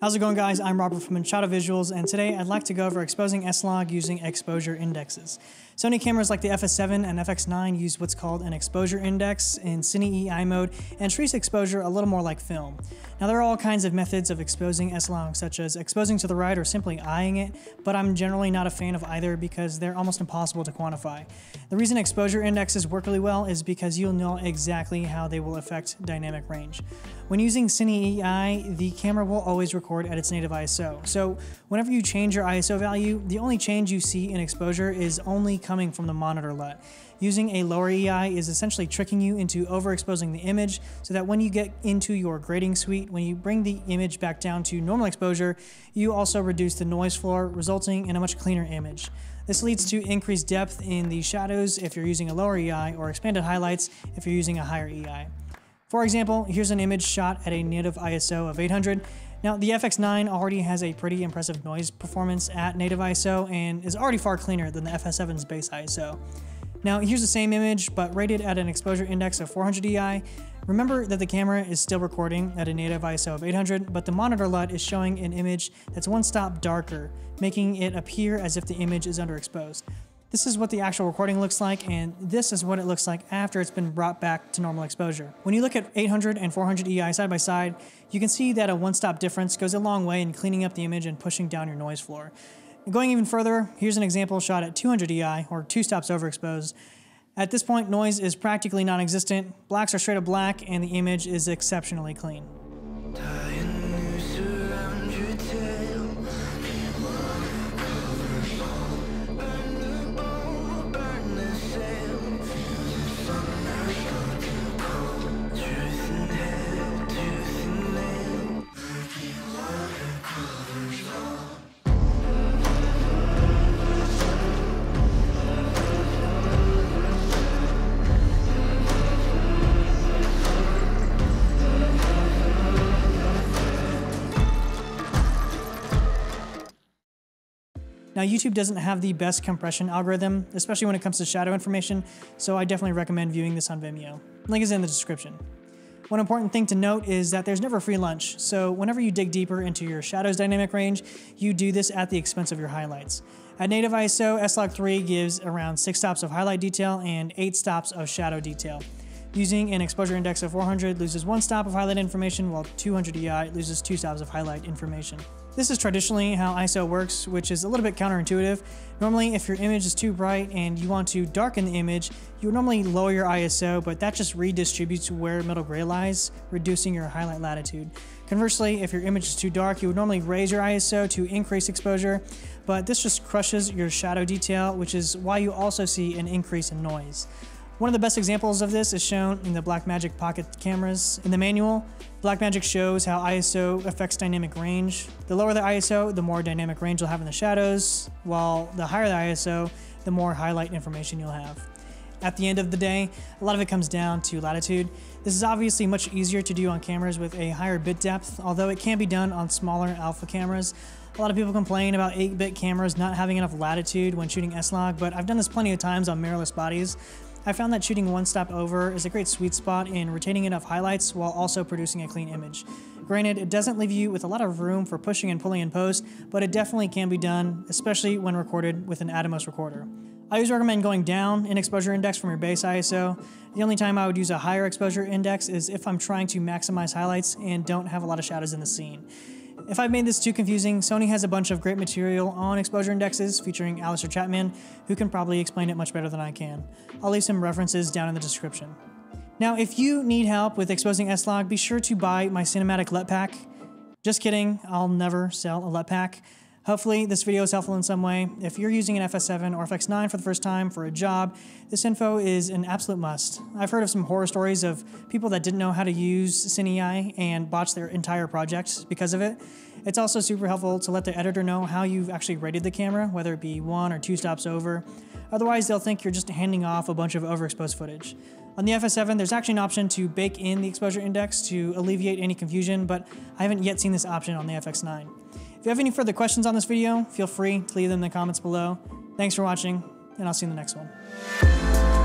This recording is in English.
How's it going guys? I'm Robert from Machado Visuals and today I'd like to go over exposing S-Log using exposure indexes. Sony cameras like the FS7 and FX9 use what's called an exposure index in Cine EI mode and treats exposure a little more like film. Now there are all kinds of methods of exposing S-Log such as exposing to the right or simply eyeing it, but I'm generally not a fan of either because they're almost impossible to quantify. The reason exposure indexes work really well is because you'll know exactly how they will affect dynamic range. When using Cine EI, the camera will always record at its native ISO. So whenever you change your ISO value, the only change you see in exposure is only coming from the monitor LUT. Using a lower EI is essentially tricking you into overexposing the image so that when you get into your grading suite, when you bring the image back down to normal exposure, you also reduce the noise floor, resulting in a much cleaner image. This leads to increased depth in the shadows if you're using a lower EI or expanded highlights if you're using a higher EI. For example, here's an image shot at a native ISO of 800. Now, the FX9 already has a pretty impressive noise performance at native ISO and is already far cleaner than the FS7's base ISO. Now, here's the same image, but rated at an exposure index of 400 EI. Remember that the camera is still recording at a native ISO of 800, but the monitor LUT is showing an image that's one stop darker, making it appear as if the image is underexposed. This is what the actual recording looks like, and this is what it looks like after it's been brought back to normal exposure. When you look at 800 and 400 EI side by side, you can see that a one-stop difference goes a long way in cleaning up the image and pushing down your noise floor. Going even further, here's an example shot at 200 EI, or two stops overexposed. At this point, noise is practically non-existent, blacks are straight up black, and the image is exceptionally clean. Now YouTube doesn't have the best compression algorithm, especially when it comes to shadow information, so I definitely recommend viewing this on Vimeo. Link is in the description. One important thing to note is that there's never free lunch, so whenever you dig deeper into your shadow's dynamic range, you do this at the expense of your highlights. At native ISO, S-Log3 gives around 6 stops of highlight detail and 8 stops of shadow detail. Using an exposure index of 400 loses 1 stop of highlight information, while 200 EI loses 2 stops of highlight information. This is traditionally how ISO works, which is a little bit counterintuitive. Normally, if your image is too bright and you want to darken the image, you would normally lower your ISO, but that just redistributes where middle gray lies, reducing your highlight latitude. Conversely, if your image is too dark, you would normally raise your ISO to increase exposure, but this just crushes your shadow detail, which is why you also see an increase in noise. One of the best examples of this is shown in the Blackmagic Pocket cameras. In the manual, Blackmagic shows how ISO affects dynamic range. The lower the ISO, the more dynamic range you'll have in the shadows, while the higher the ISO, the more highlight information you'll have. At the end of the day, a lot of it comes down to latitude. This is obviously much easier to do on cameras with a higher bit depth, although it can be done on smaller alpha cameras. A lot of people complain about 8-bit cameras not having enough latitude when shooting S-Log, but I've done this plenty of times on mirrorless bodies. I found that shooting one stop over is a great sweet spot in retaining enough highlights while also producing a clean image. Granted, it doesn't leave you with a lot of room for pushing and pulling in post, but it definitely can be done, especially when recorded with an Atomos recorder. I always recommend going down in exposure index from your base ISO. The only time I would use a higher exposure index is if I'm trying to maximize highlights and don't have a lot of shadows in the scene. If I've made this too confusing, Sony has a bunch of great material on exposure indexes featuring Alister Chapman, who can probably explain it much better than I can. I'll leave some references down in the description. Now, if you need help with exposing S-Log, be sure to buy my cinematic LUT pack. Just kidding, I'll never sell a LUT pack. Hopefully this video is helpful in some way. If you're using an FS7 or FX9 for the first time for a job, this info is an absolute must. I've heard of some horror stories of people that didn't know how to use CineEI and botched their entire project because of it. It's also super helpful to let the editor know how you've actually rated the camera, whether it be one or two stops over. Otherwise, they'll think you're just handing off a bunch of overexposed footage. On the FS7, there's actually an option to bake in the exposure index to alleviate any confusion, but I haven't yet seen this option on the FX9. If you have any further questions on this video, feel free to leave them in the comments below. Thanks for watching, and I'll see you in the next one.